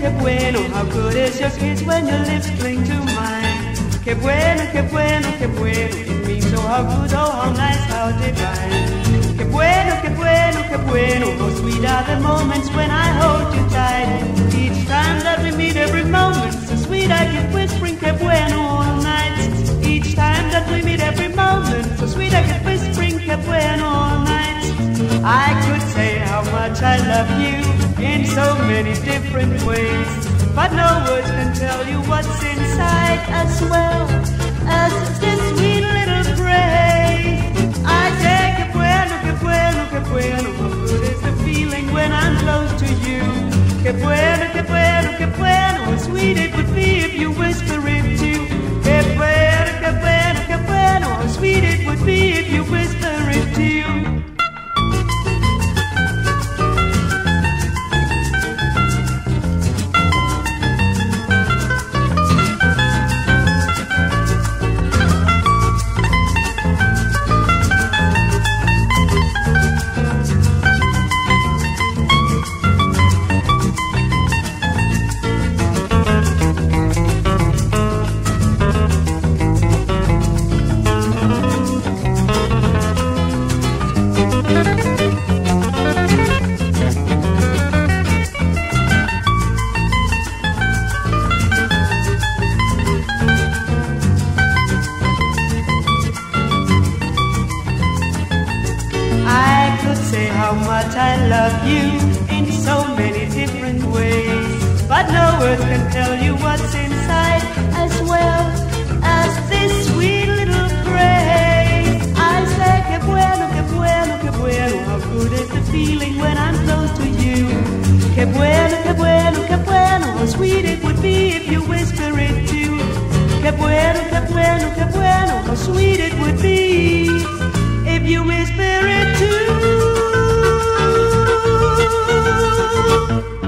que bueno, how good is your kiss when your lips cling to mine. Que bueno, que bueno, que bueno, it means oh how good, oh how nice, how divine. Que bueno, que bueno, que bueno, how sweet are the moments when I hold you tight. Each time that we meet, every moment so sweet I keep whispering que bueno all night. Each time that we meet, every moment so sweet I keep whispering que bueno all night. I could say how much I love you in so many different ways, but no words can tell you what's inside as well as this sweet little phrase. I say que bueno, que bueno, que bueno, how good is the feeling when I'm close to you. Que bueno, que bueno, que bueno, how sweet it would be if you whisper it too. Que bueno, que bueno, que bueno, how sweet it would be if you whisper much I love you in so many different ways. But no words can tell you what's inside as well as this sweet little phrase. I say que bueno, que bueno, que bueno. How good is the feeling when I'm close to you? Que bueno, que bueno, que bueno. How sweet it would be if you whisper it too. Que bueno, que bueno, que bueno. How sweet it would be if you whisper it. Thank you.